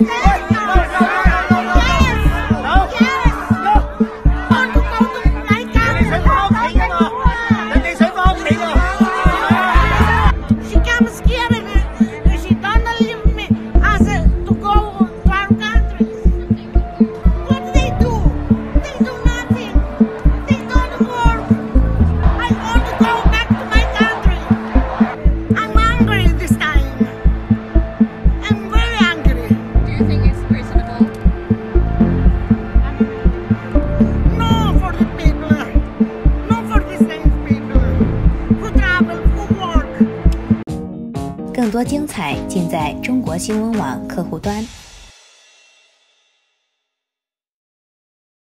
Okay. 更多精彩尽在中国新闻网客户端。